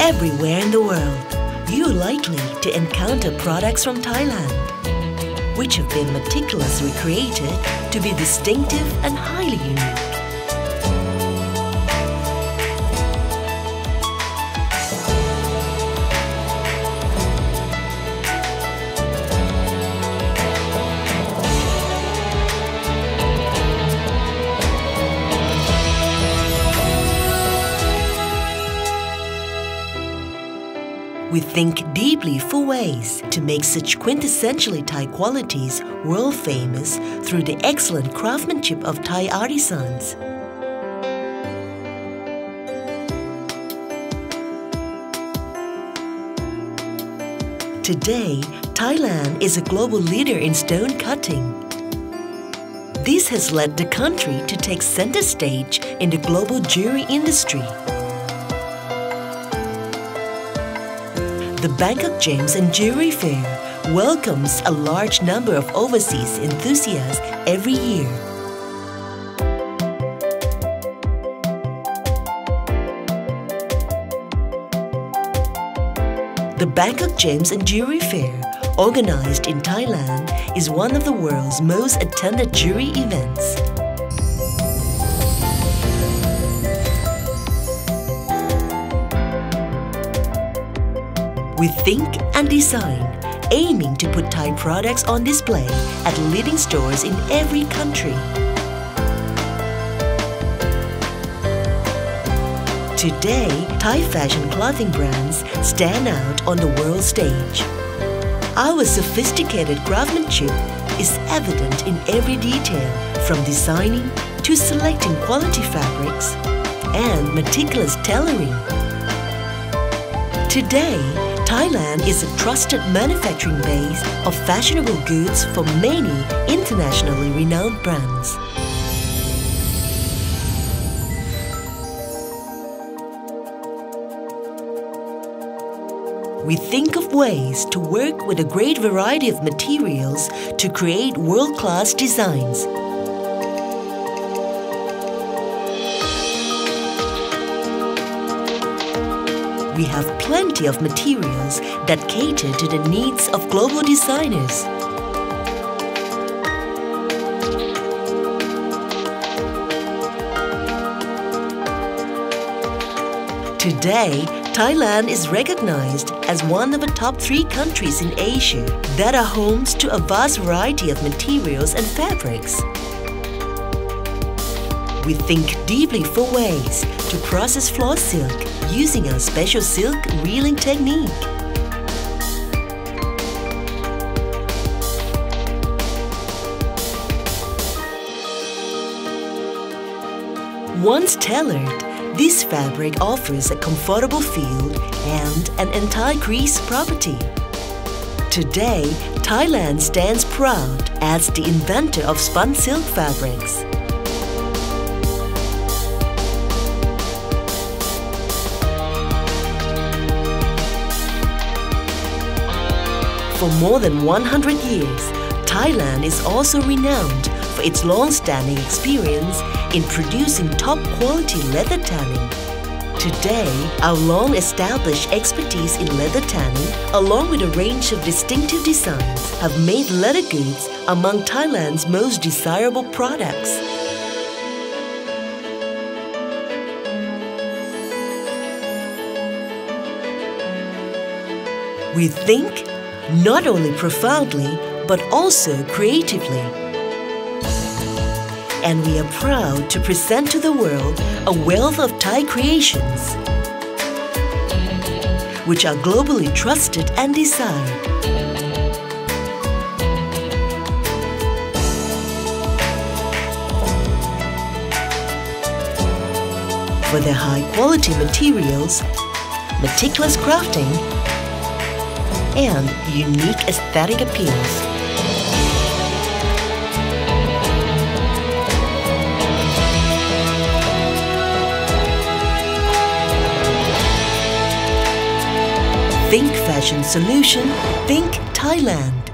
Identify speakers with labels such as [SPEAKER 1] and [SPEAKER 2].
[SPEAKER 1] Everywhere in the world, you're likely to encounter products from Thailand, which have been meticulously created to be distinctive and highly unique. We think deeply for ways to make such quintessentially Thai qualities world famous through the excellent craftsmanship of Thai artisans. Today, Thailand is a global leader in stone cutting. This has led the country to take center stage in the global jewelry industry. The Bangkok Gems and Jewelry Fair welcomes a large number of overseas enthusiasts every year. The Bangkok Gems and Jewelry Fair, organized in Thailand, is one of the world's most attended jewelry events. We think and design, aiming to put Thai products on display at leading stores in every country. Today, Thai fashion clothing brands stand out on the world stage. Our sophisticated craftsmanship is evident in every detail, from designing to selecting quality fabrics and meticulous tailoring. Today, Thailand is a trusted manufacturing base of fashionable goods for many internationally renowned brands. We think of ways to work with a great variety of materials to create world-class designs we have plenty of materials that cater to the needs of global designers. Today, Thailand is recognized as one of the top three countries in Asia that are homes to a vast variety of materials and fabrics. We think deeply for ways to process floss silk using our special silk reeling technique. Once tailored, this fabric offers a comfortable feel and an anti-crease property. Today, Thailand stands proud as the inventor of spun silk fabrics. For more than 100 years, Thailand is also renowned for its long-standing experience in producing top-quality leather tanning. Today, our long-established expertise in leather tanning, along with a range of distinctive designs, have made leather goods among Thailand's most desirable products. We think not only profoundly, but also creatively. And we are proud to present to the world a wealth of Thai creations, which are globally trusted and desired. For their high-quality materials, meticulous crafting, and unique aesthetic appeals. Think Fashion Solution, think Thailand.